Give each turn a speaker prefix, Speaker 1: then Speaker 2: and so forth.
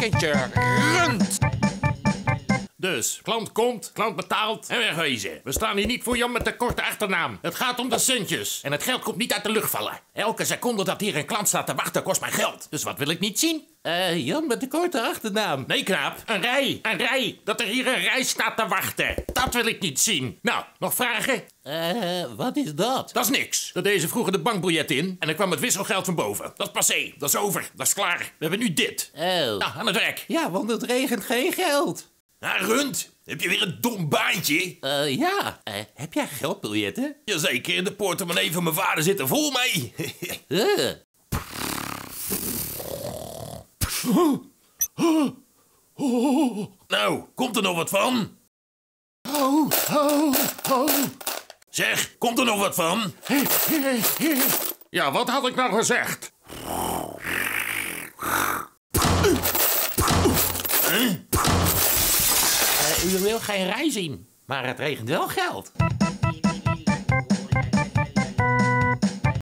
Speaker 1: pakketje rund.
Speaker 2: Dus, klant komt, klant betaalt en wegwezen. We staan hier niet voor Jan met de korte achternaam. Het gaat om de centjes. En het geld komt niet uit de lucht vallen. Elke seconde dat hier een klant staat te wachten kost mij geld. Dus wat wil ik niet zien?
Speaker 1: Eh, Jan met de korte achternaam.
Speaker 2: Nee, knaap. Een rij. Een rij. Dat er hier een rij staat te wachten. Dat wil ik niet zien. Nou, nog vragen?
Speaker 1: Eh, wat is dat?
Speaker 2: Dat is niks. Dat deze vroeger de bankbiljet in en dan kwam het wisselgeld van boven. Dat is passé. Dat is over. Dat is klaar. We hebben nu dit.
Speaker 1: Oh.
Speaker 2: Nou, aan het werk.
Speaker 1: Ja, want het regent geen geld.
Speaker 2: Ah, Rund, heb je weer een dom baantje?
Speaker 1: Eh, ja. Eh, heb jij geldbiljetten?
Speaker 2: Jazeker, de portemonnee van mijn vader zit er vol mee.
Speaker 1: Eh.
Speaker 2: nou, komt er nog wat van?
Speaker 1: Oh, oh, oh.
Speaker 2: Zeg, komt er nog wat van? Ja, wat had ik nou gezegd?
Speaker 1: U wil geen rij zien, maar het regent wel geld.